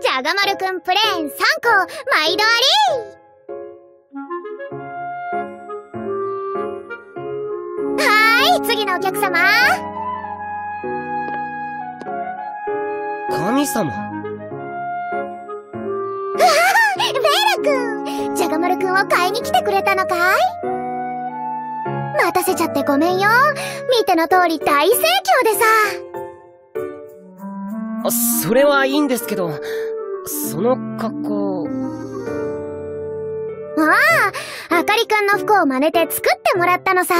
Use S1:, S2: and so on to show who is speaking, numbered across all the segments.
S1: じゃがまるくんプレーン3個、毎度ありはーい、次のお客様
S2: 神様
S1: ベーラくんじゃがまるくんを買いに来てくれたのかい？待たせちゃってごめんよ。見ての通り大盛況でさ。
S2: それはいいんですけど、その格好。
S1: ああ、あかりくんの服を真似て作ってもらったのさ。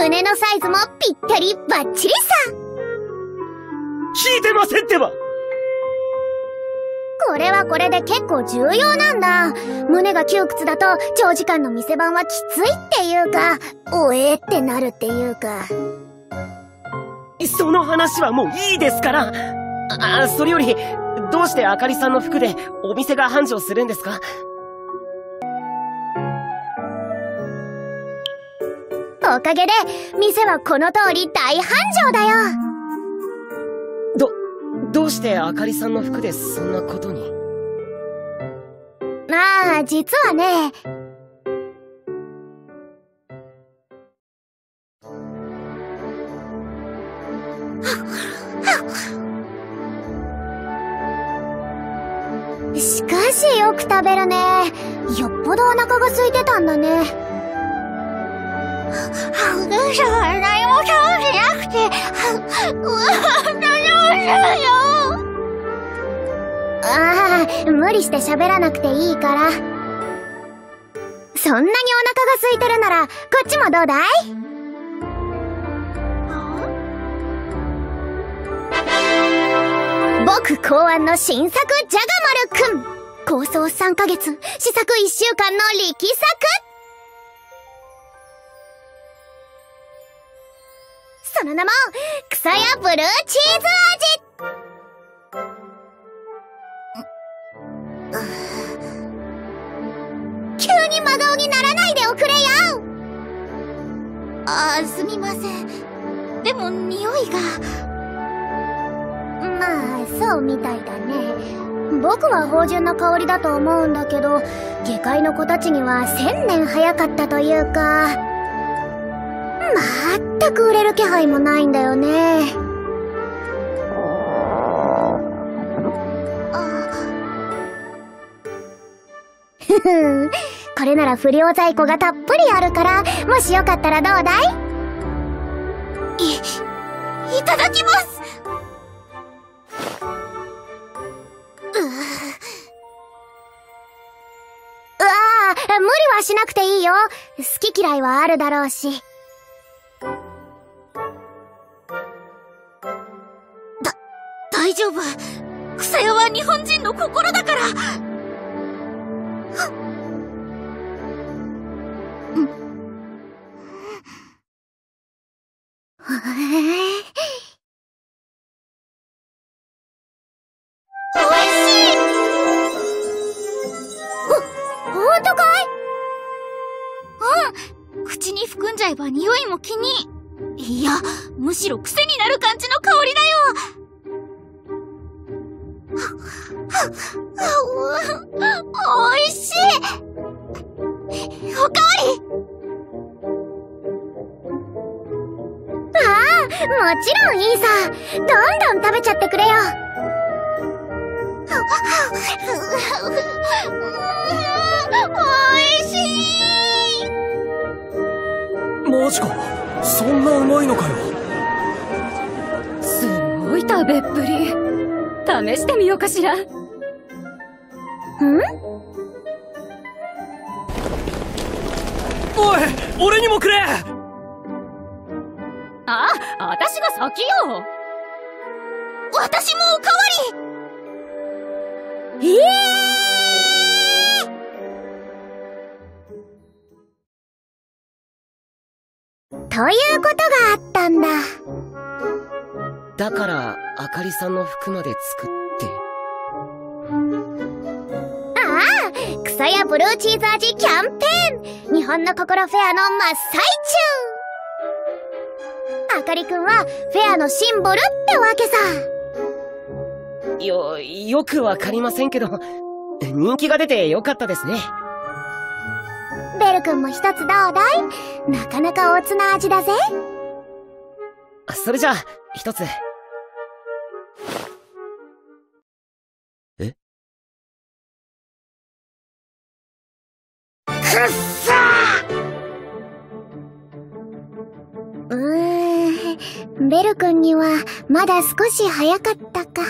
S1: 胸のサイズもぴったりバッチリさ
S2: 聞いてませんってば
S1: これはこれで結構重要なんだ。胸が窮屈だと長時間の店番はきついっていうか、おえーってなるっていうか。
S2: その話はもういいですからあ、それより、どうしてあかりさんの服でお店が繁盛するんですか？
S1: おかげで、店はこの通り大繁盛だよ
S2: ど、どうしてあかりさんの服でそんなことに？
S1: まあ、実はね、しかしよく食べるね。よっぽどお腹が空いてたんだね。でさ、何も食べてなくて、うわ。ああ、無理して喋らなくていいから。そんなにお腹が空いてるなら、こっちもどうだい？僕考案の新作じゃがまるくん。構想3ヶ月、試作1週間の力作。その名も、草やブルーチーズ味急に真顔にならないでおくれよ
S3: あ、すみません。でも、匂いが。
S1: まあ、そうみたいだね。僕は芳醇な香りだと思うんだけど、下界の子たちには千年早かったというか、まったく売れる気配もないんだよね。ふふん。これなら不良在庫がたっぷりあるから、もしよかったらどうだい？
S3: い、いただきます
S1: うわあ、無理はしなくていいよ。好き嫌いはあるだろうし。
S3: 大丈夫。草屋は日本人の心だから。
S1: おいしいほ、ほんとかい
S3: うん口に含んじゃえば匂いも気に。いや、むしろ癖になる感じの香りだよおいしい。おかわり。
S1: ああ、もちろんいいさ。どんどん食べちゃってくれよ。
S3: おいしい。
S4: マジか。そんなうまいのかよ。
S5: すごい食べっぷり。試してみようかしら。
S1: ん
S4: おい俺にもくれ
S5: あ私が先よ
S3: 私もおかわり
S1: ええということがあったんだ。
S2: だから、あかりさんの服まで作って。
S1: 草やブルーチーズ味キャンペーン。日日本の心フェアの真っ最中。あかりくんはフェアのシンボルってわけさ。
S2: よ、よくわかりませんけど、人気が出てよかったですね。
S1: ベル君も一つどうだい？なかなかおつな味だぜ。
S2: それじゃあ、一つ。
S1: うーんベル君にはまだ少し早かったか。